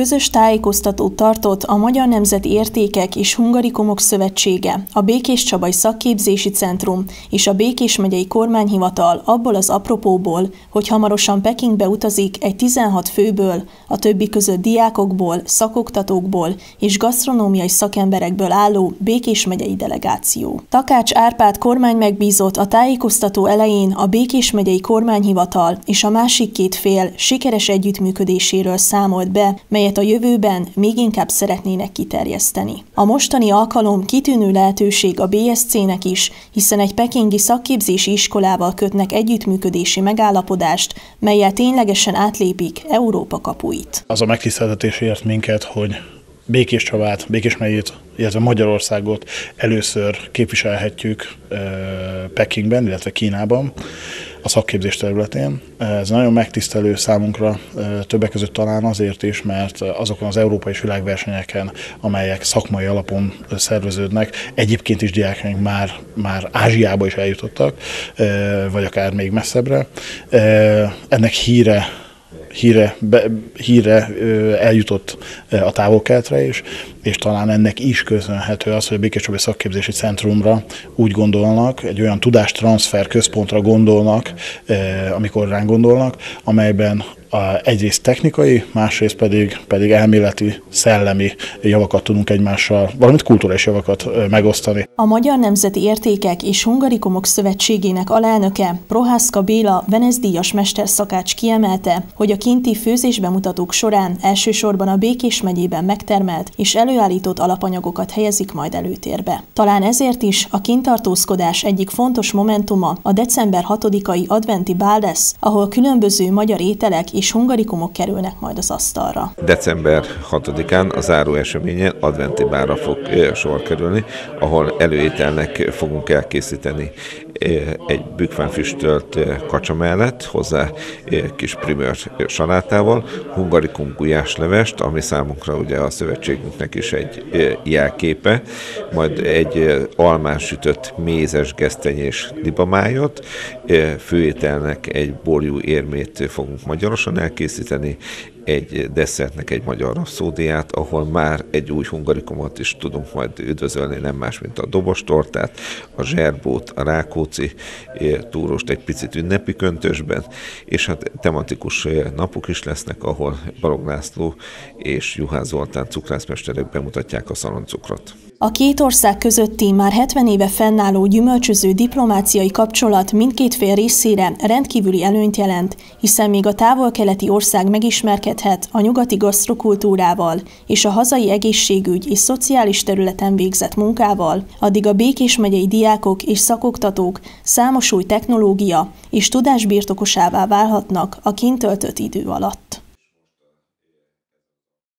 Közös tájékoztatót tartott a Magyar Nemzeti Értékek és Hungarikumok Szövetsége, a Békés Csabai Szakképzési Centrum és a Békés megyei kormányhivatal abból az apropóból, hogy hamarosan Pekingbe utazik egy 16 főből, a többi között diákokból, szakoktatókból és gasztronómiai szakemberekből álló Békés megyei delegáció. Takács Árpád kormány megbízott a tájékoztató elején a Békés megyei kormányhivatal és a másik két fél sikeres együttműködéséről számolt be, melyet amelyet a jövőben még inkább szeretnének kiterjeszteni. A mostani alkalom kitűnő lehetőség a BSC-nek is, hiszen egy pekingi szakképzési iskolával kötnek együttműködési megállapodást, melyel ténylegesen átlépik Európa kapuit. Az a megtiszteltetés ért minket, hogy Békés Csabát, Békés megyét, illetve Magyarországot először képviselhetjük Pekingben, illetve Kínában a szakképzés területén. Ez nagyon megtisztelő számunkra, többek között talán azért is, mert azokon az európai és világversenyeken, amelyek szakmai alapon szerveződnek, egyébként is diákaink már, már Ázsiába is eljutottak, vagy akár még messzebbre. Ennek híre híre, be, híre eljutott a távolkeletre is, és talán ennek is köszönhető az, hogy a Békés Szakképzési Centrumra úgy gondolnak, egy olyan tudástranszfer központra gondolnak, amikor ránk gondolnak, amelyben a, egyrészt technikai, másrészt pedig, pedig elméleti, szellemi javakat tudunk egymással, valamint kulturális javakat megosztani. A Magyar Nemzeti Értékek és Hungarikumok Szövetségének alelnöke Prohászka Béla Venez-díjas mesterszakács kiemelte, hogy a kinti főzésbemutatók során elsősorban a Békés megyében megtermelt és előállított alapanyagokat helyezik majd előtérbe. Talán ezért is a kintartózkodás egyik fontos momentuma a december 6-ai adventi bál lesz, ahol különböző magyar ételek és hungarikumok kerülnek majd az asztalra. December 6-án a záró eseményen adventi bára fog sor kerülni, ahol előételnek fogunk elkészíteni egy bükfán füstölt kacsa mellett, hozzá kis primőr salátával, hungarikum gulyáslevest, ami számunkra ugye a szövetségünknek is egy jelképe, majd egy almás sütött mézes gesztenyés libamájot, főételnek egy borjú érmét fogunk magyarosan elkészíteni, egy desszertnek egy magyar rapszódiát, ahol már egy új hungarikumot is tudunk majd üdvözölni, nem más, mint a dobostortát, a zserbót, a rákóci eh, túrost egy picit ünnepi köntösben, és hát tematikus eh, napok is lesznek, ahol Balog László és Juhász Zoltán cukrászmesterek bemutatják a szaloncukrot. A két ország közötti már 70 éve fennálló gyümölcsöző diplomáciai kapcsolat mindkét fél részére rendkívüli előnyt jelent, hiszen még a távol-keleti ország megismerkedhet a nyugati gasztrokultúrával és a hazai egészségügy és szociális területen végzett munkával, addig a Békés megyei diákok és szakoktatók számos új technológia és tudásbirtokosává válhatnak a kint töltött idő alatt.